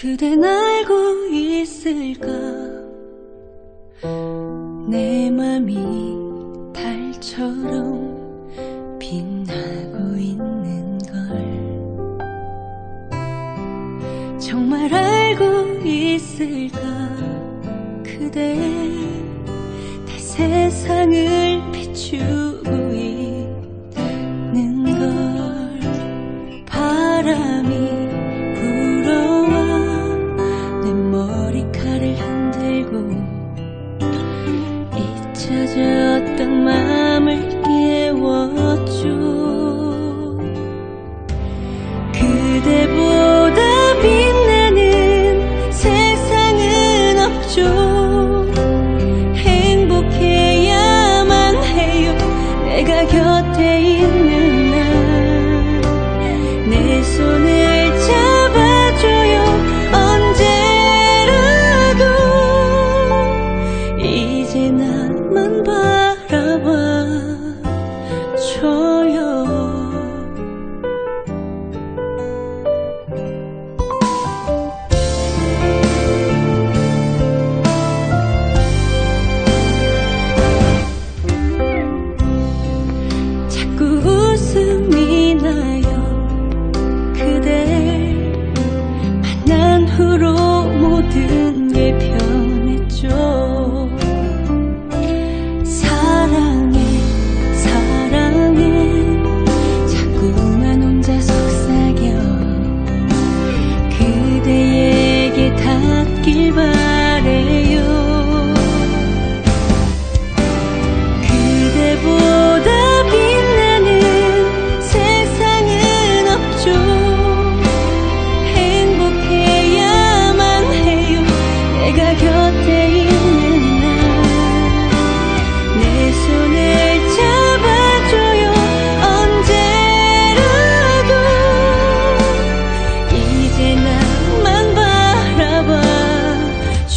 그댄 알고 있을까? 내 맘이 달처럼 빛나고 있는 걸 정말 알고 있을까? 그대 다 세상을 비추고 you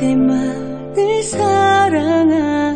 그대만을 사랑할게요.